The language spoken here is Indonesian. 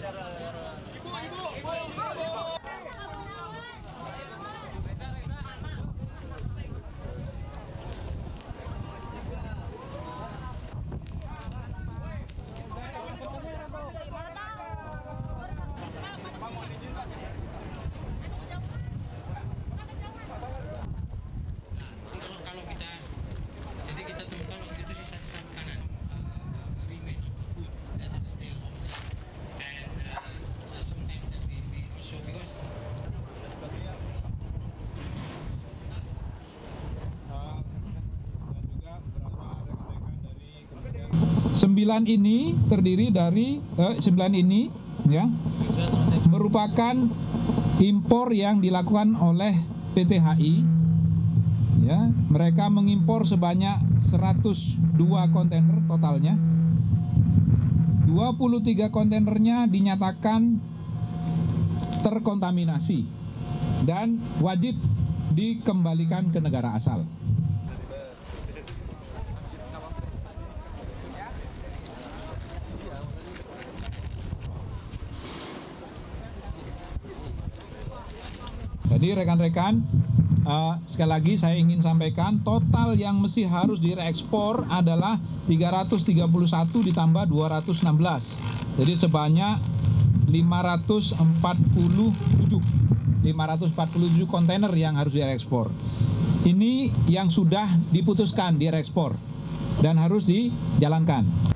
이거 이거 이거 이거 9 ini terdiri dari eh, 9 ini ya merupakan impor yang dilakukan oleh PT HI ya. Mereka mengimpor sebanyak 102 kontainer totalnya. 23 kontainernya dinyatakan terkontaminasi dan wajib dikembalikan ke negara asal. Jadi rekan-rekan, eh, sekali lagi saya ingin sampaikan total yang mesti harus direekspor adalah 331 ditambah 216. Jadi sebanyak 547 547 kontainer yang harus diekspor. Ini yang sudah diputuskan diekspor dan harus dijalankan.